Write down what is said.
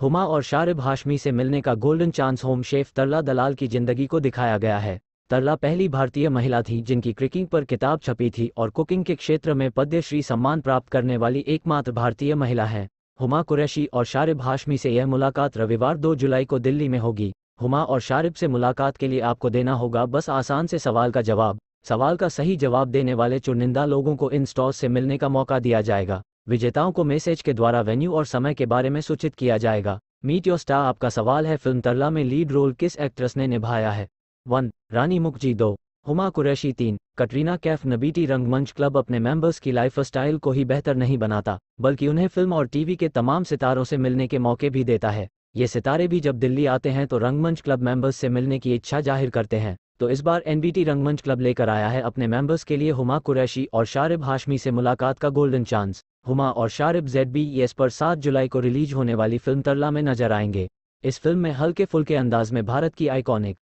हुमा और शारिब हाशमी से मिलने का golden chance home chef Tarla Dalal की ज़िंदगी को दिखाया गया है। तरला पहली भारतीय महिला थी जिनकी क्रिकिंग पर किताब छपी थी और कुकिंग के क्षेत्र में पद्मश्री सम्मान प्राप्त करने वाली एकमात्र भारतीय महिला है। हुमा कुरैशी और शारिब हाशमी से यह मुलाकात रविवार 2 जुलाई को दिल्ली में होगी। हुमा और शारिब से मुलाकात के लिए आपको देना होगा बस आसान से सवाल का जवाब। सवाल का सही जवाब देने वाले चुनिंदा लोगों को इन स्टॉल्स से मिलने का मौका दिया जाएगा। विजेताओं को मैसेज के द्वारा वेन्यू और समय के बारे में सूचित किया जाएगा। मीट योर स्टार आपका सवाल है। फ़िल्म तरला में लीड रोल किस एक्ट्रेस ने निभाया है? वन, रानी मुखर्जी। दो, हुमा कुरैशी। तीन, कटरीना कैफ नबीटी रंगमंच क्लब अपने मेंबर्स की लाइफ स्टाइल को ही बेहतर नहीं बनाता, बल्कि उन्हें फ़िल्म और टीवी के तमाम सितारों से मिलने के मौके भी देता है। ये सितारे भी जब दिल्ली आते हैं तो रंगमंच क्लब मेंबर्स से मिलने की इच्छा ज़ाहिर करते हैं। तो इस बार एनबीटी रंगमंच क्लब लेकर आया है अपने मेंबर्स के लिए हुमा कुरैशी और शारिब हाशमी से मुलाकात का गोल्डन चांस। हुमा और शारिब जेड बी एस पर 7 जुलाई को रिलीज़ होने वाली फ़िल्म तरला में नज़र आएँगे। इस फ़िल्म में हल्के फुल्के अंदाज में भारत की आइकॉनिक